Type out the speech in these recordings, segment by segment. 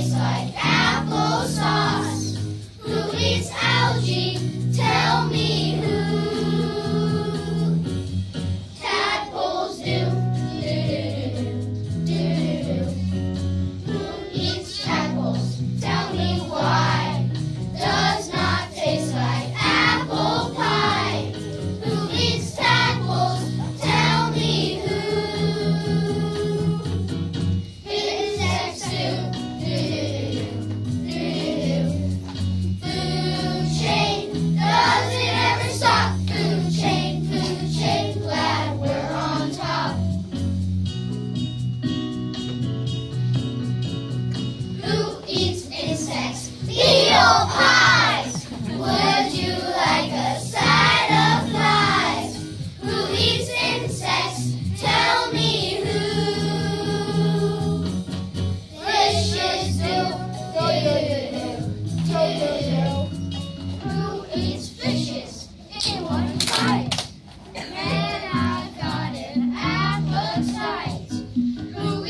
tastes like applesauce. Who eats algae? Tell me who. Tadpoles do.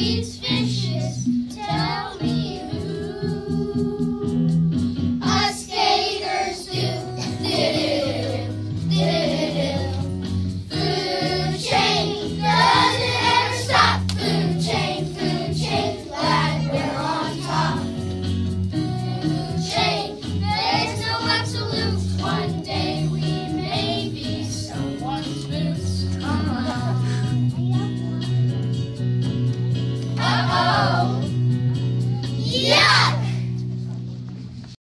beach.